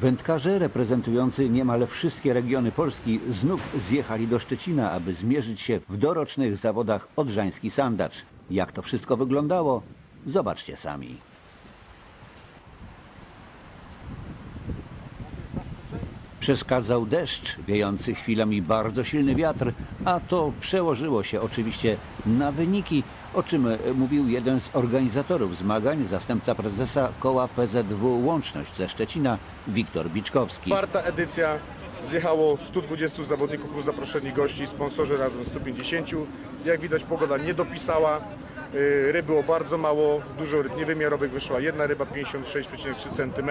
Wędkarze reprezentujący niemal wszystkie regiony Polski znów zjechali do Szczecina, aby zmierzyć się w dorocznych zawodach Odrzański Sandacz. Jak to wszystko wyglądało? Zobaczcie sami. Przeszkadzał deszcz, wiejący chwilami bardzo silny wiatr, a to przełożyło się oczywiście na wyniki, o czym e, mówił jeden z organizatorów zmagań, zastępca prezesa koła PZW Łączność ze Szczecina, Wiktor Biczkowski. Czwarta edycja. Zjechało 120 zawodników plus zaproszeni gości, sponsorzy razem 150. Jak widać pogoda nie dopisała. Yy, Ryb było bardzo mało, dużo ryb niewymiarowych wyszła. Jedna ryba 56,3 cm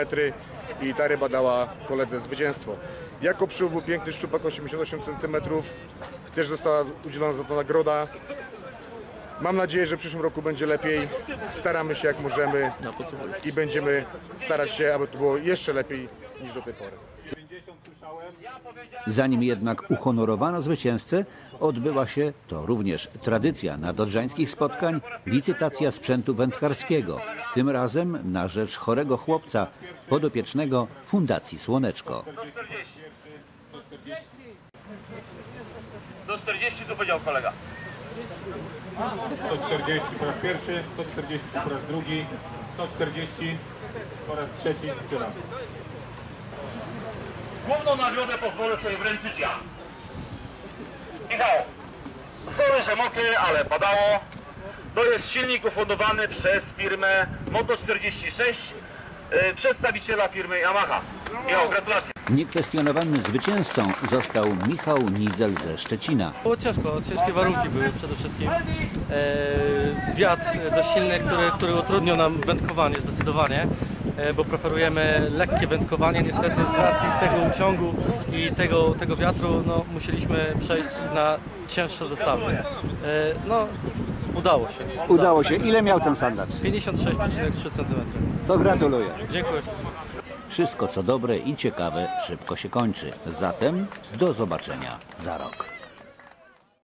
i ta ryba dała koledze zwycięstwo. Jako przyłów piękny szczupak 88 cm. Też została udzielona za to nagroda. Mam nadzieję, że w przyszłym roku będzie lepiej. Staramy się jak możemy i będziemy starać się, aby to było jeszcze lepiej niż do tej pory. Zanim jednak uhonorowano zwycięzcę, odbyła się, to również tradycja nadodrzańskich spotkań, licytacja sprzętu wędkarskiego. Tym razem na rzecz chorego chłopca, podopiecznego Fundacji Słoneczko. 140 tu powiedział kolega. 140 po raz pierwszy, 140 po raz drugi, 140 po raz trzeci. Główną nagrodę pozwolę sobie wręczyć ja. Michał, sorry, że mokry, ale padało. To jest silnik ufundowany przez firmę Moto46, yy, przedstawiciela firmy Yamaha. Michał, gratulacje. Niekwestionowanym zwycięzcą został Michał Nizel ze Szczecina. Było ciężko, ciężkie warunki były przede wszystkim. E, wiatr dość silny, który, który utrudnił nam wędkowanie zdecydowanie, bo preferujemy lekkie wędkowanie. Niestety z racji tego uciągu i tego, tego wiatru no, musieliśmy przejść na cięższe zestawy. E, no, udało się. Udało się. Ile miał ten sandacz? 56,3 cm. To gratuluję. Dziękuję. Wszystko co dobre i ciekawe szybko się kończy. Zatem do zobaczenia za rok.